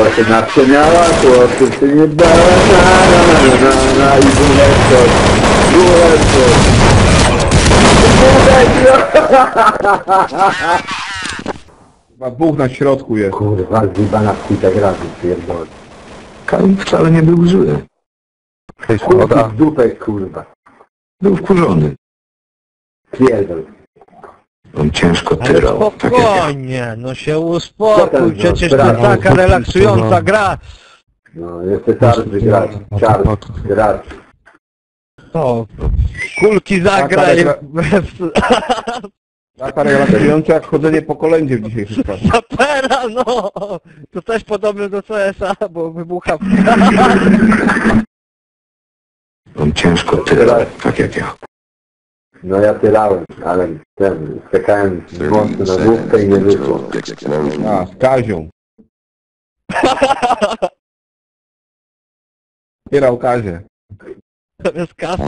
Osiemnaście miała, chłopcy ty nie dała, na na na na na na i buletko, buletko. Chyba dwóch na środku jest. Kurwa, zjebana w chuj tak razy, pierdolę. Kamil wcale nie był zły. Kurwa, dupę, kurwa. Był wkurzony. Pierdol. On ciężko Ale tyrał, tak jak ja. spokojnie, no się uspokój, przecież no, to taka relaksująca gra. No, jeszcze czarny gracz, czarny gracz. O, kulki zagraj. Taka Taka relaksująca jak chodzenie po kolędzie w dzisiejszych czasach. Zapera, no! To też podobne do CS-a, bo wybucha On ciężko tyrał, tak jak ja. no lateral, Alan, secando, monte na boca e ele. Ah, Cajun. Tirar o Cajun. Meus cascos.